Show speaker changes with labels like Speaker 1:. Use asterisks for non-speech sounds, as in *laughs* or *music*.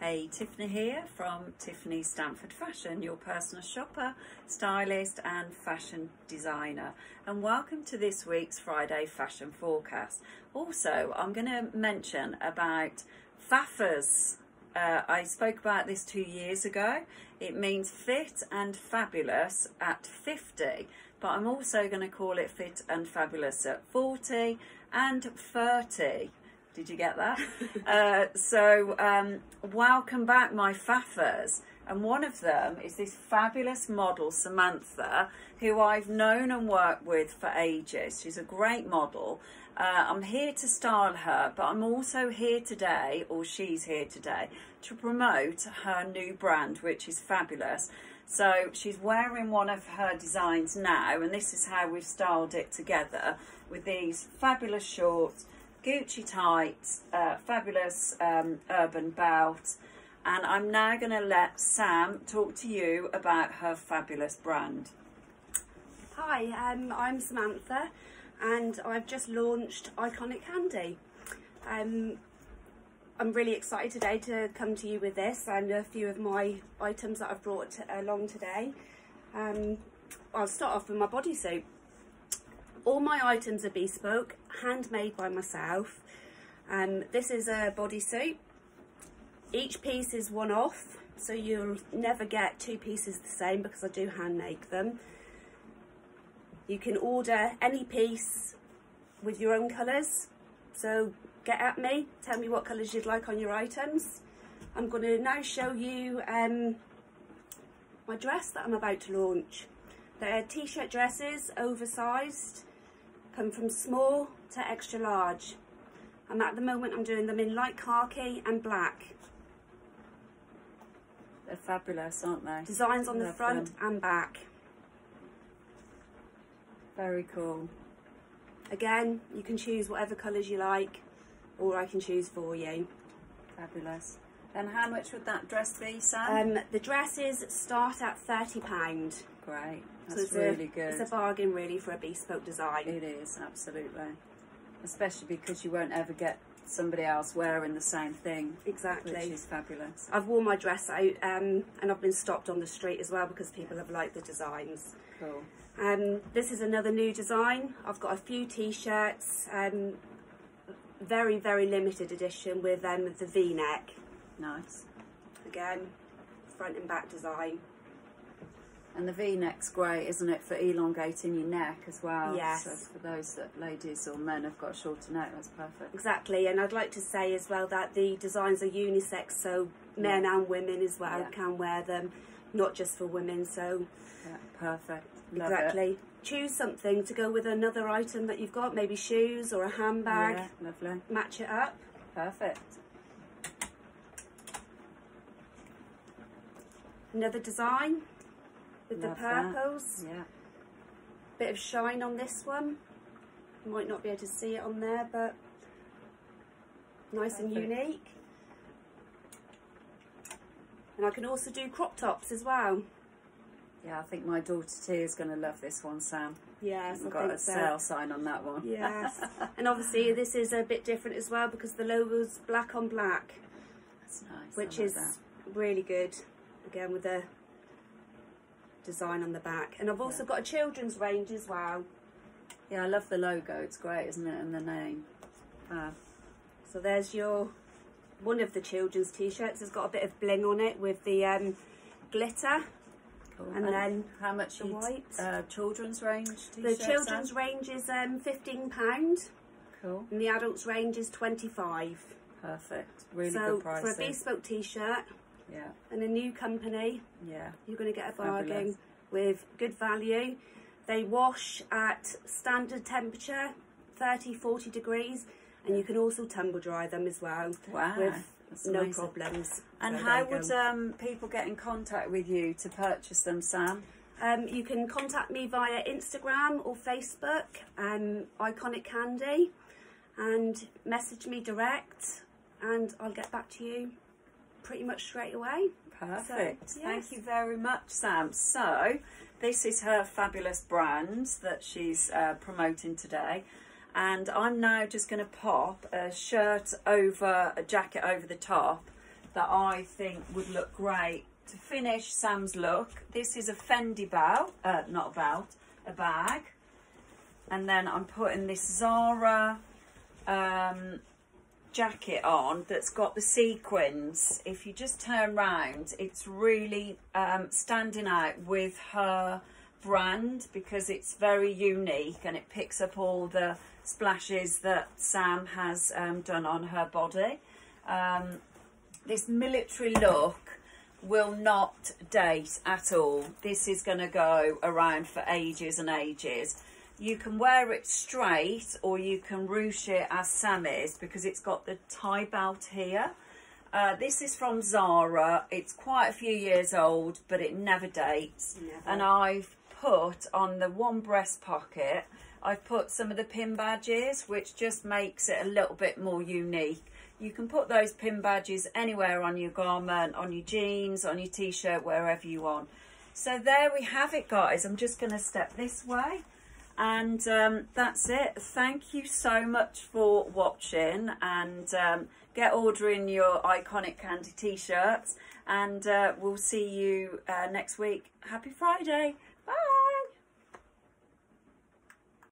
Speaker 1: Hey, Tiffany here from Tiffany Stanford Fashion, your personal shopper, stylist and fashion designer. And welcome to this week's Friday fashion forecast. Also, I'm going to mention about FAFAs. Uh, I spoke about this two years ago. It means fit and fabulous at 50, but I'm also going to call it fit and fabulous at 40 and 30. Did you get that? *laughs* uh, so, um, welcome back, my faffers. And one of them is this fabulous model, Samantha, who I've known and worked with for ages. She's a great model. Uh, I'm here to style her, but I'm also here today, or she's here today, to promote her new brand, which is fabulous. So she's wearing one of her designs now, and this is how we've styled it together with these fabulous shorts Gucci tights, uh, fabulous um, urban belt. And I'm now going to let Sam talk to you about her fabulous brand.
Speaker 2: Hi, um, I'm Samantha and I've just launched Ikonik Kandy. Um, I'm really excited today to come to you with this and a few of my items that I've brought along today. Um, I'll start off with my bodysuit. All my items are bespoke, handmade by myself. Um, this is a bodysuit. Each piece is one off, so you'll never get two pieces the same because I do hand make them. You can order any piece with your own colours. So get at me, tell me what colours you'd like on your items. I'm going to now show you um, my dress that I'm about to launch. They're t-shirt dresses, oversized come from small to extra large. And at the moment I'm doing them in light khaki and black.
Speaker 1: They're fabulous, aren't they?
Speaker 2: Designs on Love the front them. and back.
Speaker 1: Very cool.
Speaker 2: Again, you can choose whatever colours you like, or I can choose for you.
Speaker 1: Fabulous. And how much would that dress be, Sam?
Speaker 2: Um, the dresses start at £30.
Speaker 1: Great. That's so really
Speaker 2: a,
Speaker 1: good.
Speaker 2: It's a bargain really for a bespoke design.
Speaker 1: It is, absolutely. Especially because you won't ever get somebody else wearing the same thing.
Speaker 2: Exactly.
Speaker 1: Which is fabulous.
Speaker 2: I've worn my dress out um, and I've been stopped on the street as well because people have liked the designs.
Speaker 1: Cool.
Speaker 2: Um, this is another new design. I've got a few t-shirts, um, very, very limited edition with um, the V-neck.
Speaker 1: Nice.
Speaker 2: Again, front and back design.
Speaker 1: And the V-neck's great, isn't it, for elongating your neck as well?
Speaker 2: Yes.
Speaker 1: So for those that ladies or men have got a shorter neck, that's perfect.
Speaker 2: Exactly, and I'd like to say as well that the designs are unisex, so men yeah. and women as well yeah. can wear them, not just for women. So
Speaker 1: yeah, perfect. Love
Speaker 2: exactly.
Speaker 1: It.
Speaker 2: Choose something to go with another item that you've got, maybe shoes or a handbag.
Speaker 1: Yeah, lovely.
Speaker 2: Match it up.
Speaker 1: Perfect.
Speaker 2: Another design with Love the purples.
Speaker 1: That. Yeah.
Speaker 2: Bit of shine on this one. You might not be able to see it on there, but nice Perfect. and unique. And I can also do crop tops as well.
Speaker 1: Yeah, I think my daughter too is going to love this one, Sam.
Speaker 2: Yes,
Speaker 1: I've got a so. sale sign on that one.
Speaker 2: Yes, *laughs* and obviously this is a bit different as well because the logo's black on black.
Speaker 1: That's nice.
Speaker 2: Which is
Speaker 1: that.
Speaker 2: really good. Again with the design on the back. And I've also yeah. got a children's range as well.
Speaker 1: Yeah, I love the logo. It's great, isn't it? And the name.
Speaker 2: Uh, so there's your, one of the children's t-shirts has got a bit of bling on it with the um, glitter.
Speaker 1: Cool. And, and, then how much the white uh, children's range
Speaker 2: The children's range is um, £15.
Speaker 1: Cool.
Speaker 2: And the adults range is 25
Speaker 1: Perfect. Really
Speaker 2: so
Speaker 1: good price.
Speaker 2: for a bespoke t-shirt,
Speaker 1: yeah.
Speaker 2: And a new company.
Speaker 1: Yeah.
Speaker 2: You're going to get a bargain Fabulous. with good value. They wash at standard temperature, 30, 40 degrees, and you can also tumble dry them as well.
Speaker 1: Wow.
Speaker 2: With That's no amazing. problems.
Speaker 1: And so how would um, people get in contact with you to purchase them, Sam?
Speaker 2: Um, you can contact me via Instagram or Facebook, um, Ikonik Kandy, and message me direct, and I'll get back to you pretty much straight away.
Speaker 1: Perfect. So, yes. Thank you very much, Sam. So, this is her fabulous brand that she's uh, promoting today. And I'm now just going to pop a shirt over, a jacket over the top that I think would look great to finish Sam's look. This is a Fendi belt, uh, not a belt, a bag. And then I'm putting this Zara um, jacket on that's got the sequins. If you just turn round, it's really um, standing out with her brand because it's very unique and it picks up all the splashes that Sam has um, done on her body. Um, this military look will not date at all. This is going to go around for ages and ages. You can wear it straight or you can ruche it as Sam is because it's got the tie belt here. Uh, this is from Zara. It's quite a few years old, but it never dates.
Speaker 2: Never.
Speaker 1: And I've put on the one breast pocket, I've put some of the pin badges, which just makes it a little bit more unique. You can put those pin badges anywhere on your garment, on your jeans, on your t-shirt, wherever you want. So there we have it, guys. I'm just going to step this way. And um, that's it. Thank you so much for watching and um, get ordering your Ikonik Kandy t-shirts and uh, we'll see you uh, next week. Happy Friday.